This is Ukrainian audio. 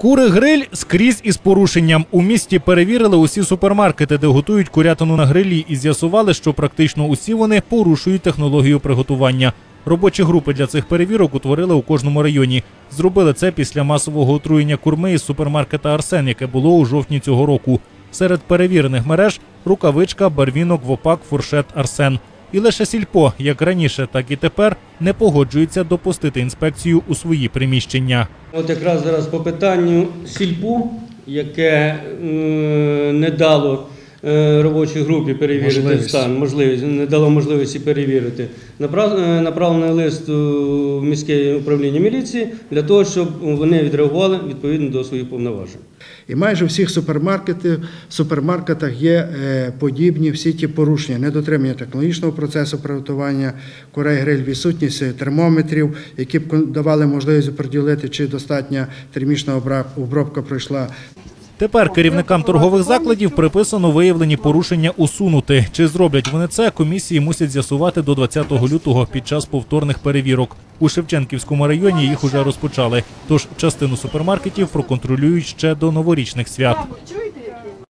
Кури гриль скрізь із порушенням. У місті перевірили усі супермаркети, де готують курятину на грилі, і з'ясували, що практично усі вони порушують технологію приготування. Робочі групи для цих перевірок утворили у кожному районі. Зробили це після масового отруєння курми із супермаркета Арсен, яке було у жовтні цього року. Серед перевірених мереж рукавичка, барвінок, вопак, фуршет, Арсен. І лише сільпо, як раніше, так і тепер, не погоджується допустити інспекцію у свої приміщення. От якраз зараз по питанню сільпу, яке не дало робочій групі перевірити Можливість. стан, можливість, не дало можливості перевірити. Е, Направлений лист у міське управління міліції для того, щоб вони відреагували відповідно до своїх повноважень. І майже всіх супермаркетах, супермаркетах є е, подібні всі ті порушення, недотримання технологічного процесу приготування курей гриль, відсутність термометрів, які б давали можливість приділити, чи достатня термічна обробка пройшла. Тепер керівникам торгових закладів приписано виявлені порушення усунути. Чи зроблять вони це, комісії мусять з'ясувати до 20 лютого під час повторних перевірок. У Шевченківському районі їх уже розпочали. Тож частину супермаркетів проконтролюють ще до новорічних свят.